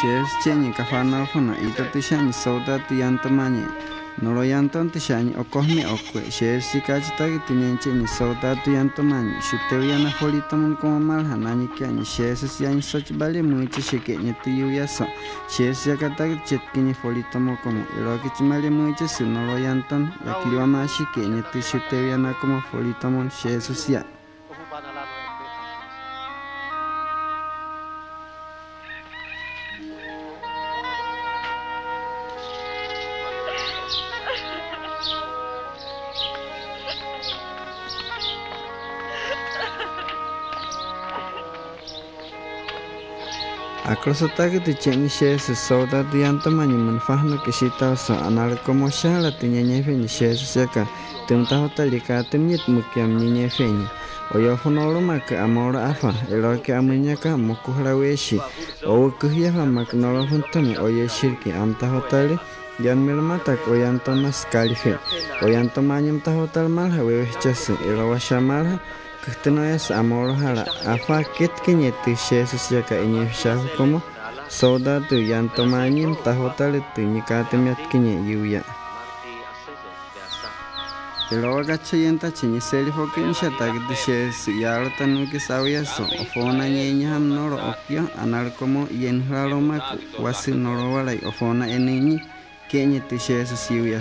Shes cheni kafana funa ito tishani soda tiyantamani. Noro yanton tishani okohmi okwe. Shes sikachi tagi tinyen cheni soda tiyantamani. Shuteu yana folitamun como malha nani kiani. Shes yani soch bale muichi shike nye tiyu yaso. Shes yakatagi chetkini folitamo como. Iroki chimale muichi su noro yanton. Yakiliwa mashike nye ti shuteu yana como folitamon shes ya. Akrosotaki tu cheni shes soda dianta mani manfahno que shita so anar como shala tinye feni shes seka tum ta hota lika tum nyet mukiam nye feni oyo fonoro mak amora afa elo ke amanya ka mokuhra weshi o kuhya ha mak noro funtami oye shirki am ta hotali yan milmatak oyan tomas kalife. Oyan tomanyum ta washa malha Kutanoyas amor hala afa kit kinyeti shesus yaka inye shahu como soda tu yan tomanyim tahotale tu nyikatemyat kinye yuya. Ilawa gacha yenta chinyi seli fokin shatak di shes yaro tanu ki sawya so ofona nyenya ham noro okyo anar como yen halo mak wasi noro walay ofona enenyi kenye ti shesus yuya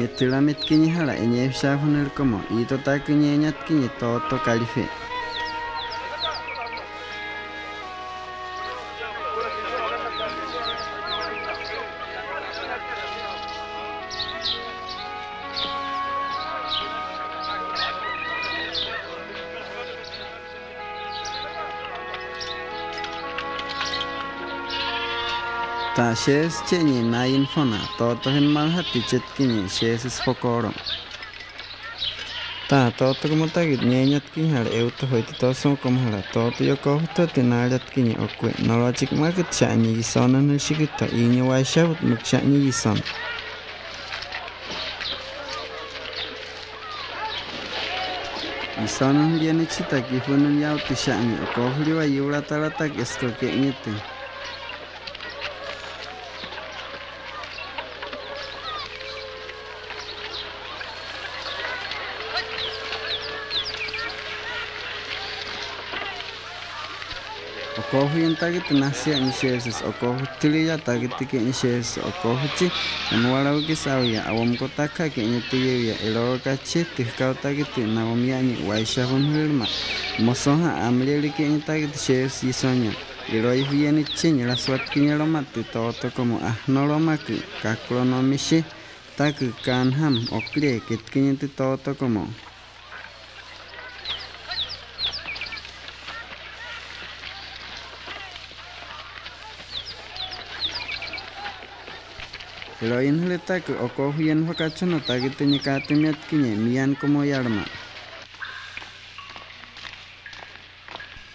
Yetilamitkiñi jala iñeifxajunilkomo itotakiñi iñatkiñi toto kalifí. Ta shes chenye na infona toto hen malha tichet kinye shes spokoro. Ta toto como tagit nyenyat kinye hal euto hoiti to son como toto yo kohto tinalat kinye okwe nolo chik market chanyi gisona nil shikito inye wai shabut muk chanyi gison. Gisonan chita kifunan yau tishanyi okohliwa yura talatak esko okohu nasya ni Jesus okohu tiliya tagit ke ni Jesus okohu chi anuwalaw ki sawya awam ko taka ke ni tiya elo ka chi ti ka tagit na umya ni waisha hun hilma mosoha amleli ke ni tagit Jesus yisonya elo ihuya ni chi ni la swat ki ni loma ti toto como ah no loma ki ka kronomishi tak kan ham okle kit ki ni ti toto como Loin hulita ke oko huyan wakachono tagite ni katemiat kinye mian como yarma.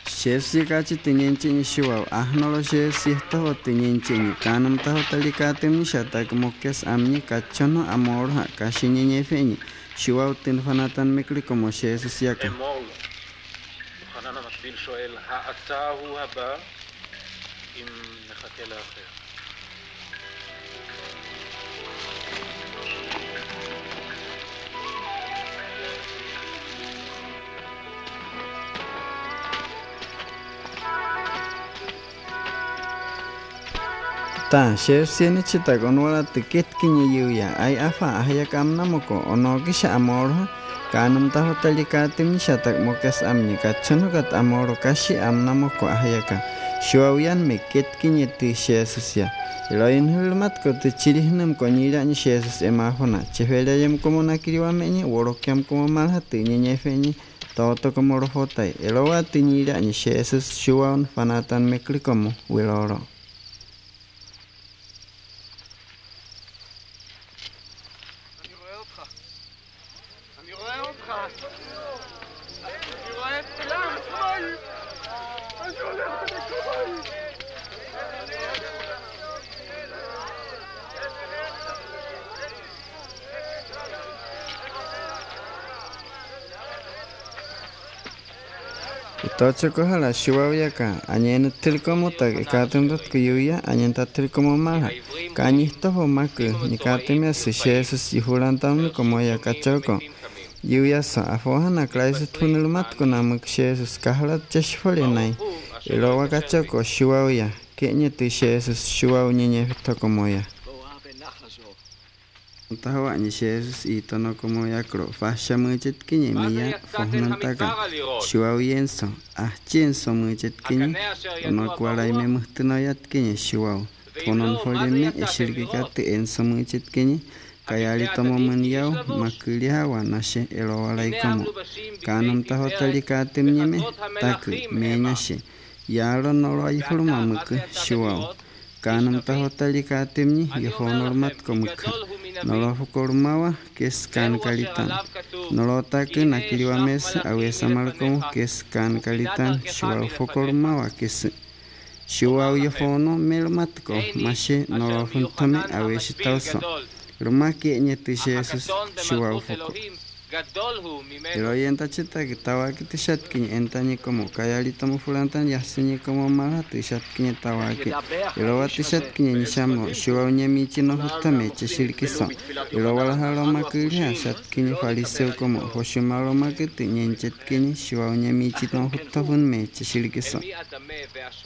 Shesi kachi tinyenche ni shiwa ahnolo shesi taho tinyenche ni kanam taho tali katem ni shatak mokes amni kachono amor ha kashi ni nyefeñi shiwa utin fanatan mikli como shesi siaka. חנן המקביל שואל, האתה הוא הבא אם נחכה לאחר? Ta shesi ni chita kon wala tikit kinye yuya ay afa ahya kam namoko ono kisha amor ha kanam taho tali katem ni shatak mokas amni kachono kat amoro kashi am namoko ahya ka shuawian me ket kinye ti shesus ya Iloin hulmat ko te chilihnam ko nira ni shesus emahona chefela yem como nakiriwa menye worokyam como malha te nye fenye toto como rohotai elowa ti nira ni shesus shuaun fanatan mekli como wiloro Tocho coja la shuba acá, añen tilcomo ta que catem dot kuyuya, añen ta tilcomo maja. Cañisto o macu, ni catem ya se she se si juran tam como ya cachoco. Na klaise tunel mat ko namak Jesus kahla chashfole nai ilowa kachoko shuwawya kenya ti Jesus shuwaw nyenye to como ya Tahu ni Jesus itu no como ya kro fasha muchet kinye miya fohnan taka shuwa yenso ah chenso muchet kinye no kuala ime muhtino yat kinye shuwa fonon folien me ishirki kate enso muchet kinye kayali tomo maniau makili hawa nashe elowalaikamo Kanam taho tali katim nyeme, taku me nashe. yalo noloyihuluma muka shiwau Kanam taho tali katim nyi, yifono lumatkomuka. Nolo hukor mawa, kes kankalitan nolotaku nakiliwa mesa, awe samal kumu, kes kankalitan xiwauhukolumawa kes shiwau yohono melomatko mashe nolo huntame, awexitauso rumaki nyeti Jesus en tachita que estaba aquí te shat que enta ni como kaya li tomo fulantan ya ni como mala te shat que estaba aquí. Pero va te shat que ni shamo shuwa unya michi no justa me che shirki so. Pero wala halo makiri ha shat que ni fariseo como hoshu malo enchet que ni shuwa unya michi no justa fun me che shirki so.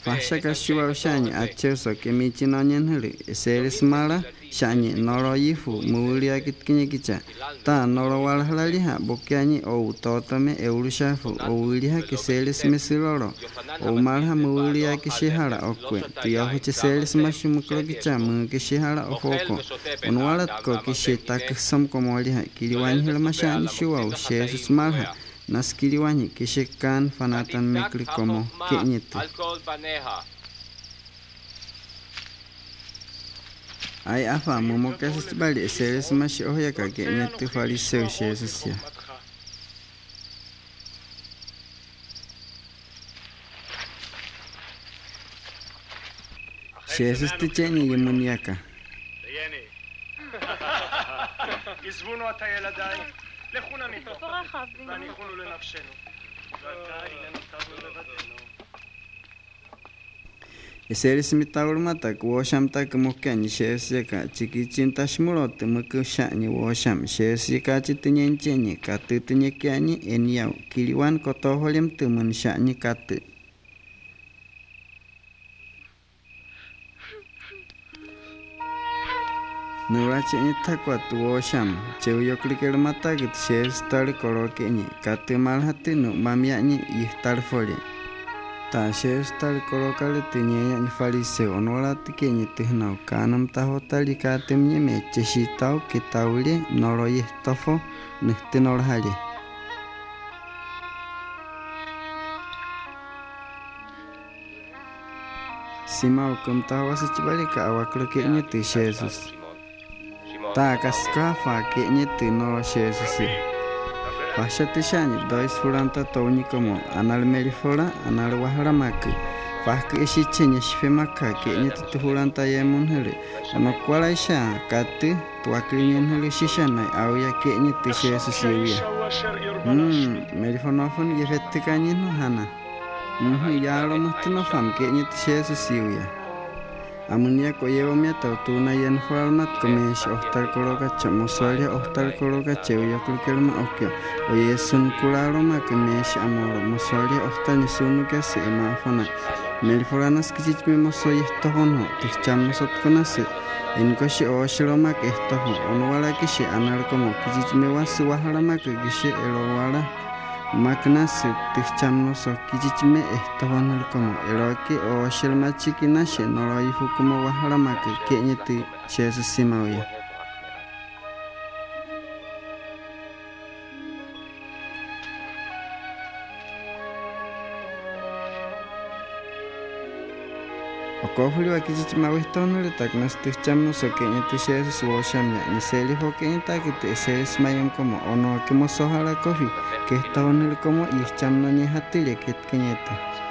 Fasha ka shuwa ushani acheo so que michi no nyen huli eseres mala shani noro yifu muuli akit kinye kicha. Ta noro wala halali ha bokiani o totame eurushafu o wiliha kiselis mesiloro o malha mulia kishihara okwe tiyahu chiselis mashumuklo kicha mu kishihara ofoko onwalat ko kishitak sam komoliha kiliwani hila mashani shuwa u shesus malha nas kiliwani kishikan fanatan mekli como kinyiti Ai afa mumo kesis bali seres mashi ohya ka kinyiti fariseu shesus ya Jesus תצ'ני ימוניאקה. דייני. עזבונו עתה ילדיי, לכו נא מפה, והניחונו לנפשנו. ועתה הננו תבנו לבדנו. Eseres mitawurmata wosham tak mukyan shesi ka chikichin tashmurot muku shani wosham shesi ka chitinyencheni ka titinyekyani enyaw kiliwan kotoholem tumun shani katu. Nurachi ni takwa tu wosham tar koroke ni katu malhati nu mamya taxéxtali kolokali tinyeya nifalisiwa onwalati kinyitihinawu kanam tahotali katemye meechexitawu kitawili noloyihtofo nihtinolhali simaukem tahowasechipalika awakilo ki'nye ti xesus takaskafa ki'nye ti noloxesusi Wahxatixani doisuranta towni como analmerifora analwaharamaki Wahki ixichiña xifimaka kiñita tujuranta yemunjiri Onocualaixan kati tuakliñenjiri xixanay auya kiñita xesusiwia Mm, merifonofon yefetikañino hana. Mhm, ya lo mostinofam kiñita xesusiwia Amunia ko yewa mia tau tuna yen format komesh ohtar koroka chamosolia ohtar koroka cheuya kulkelma okyo. O yesun kularo ma komesh amoro mosolia ohtar ni sunu ke se ema fana. Mel foranas kichich me moso yehtohon ho ticham sot konase. En koshi o shiro ma ke ehtohon onwala kishi anar komo kichich me wasu makna se ticham no so kijichme ehtawanul komo eloki o shilma chikina she noro i hukuma wahara maki kenye ti shesu simawiya cofrio aquí se llama Wistón, le está con este chamo, se que en este se hace su ya ni se que está que te se desmayan como o que hemos ojado la cofi, que está en el como y es chamo ni es a ti, que es que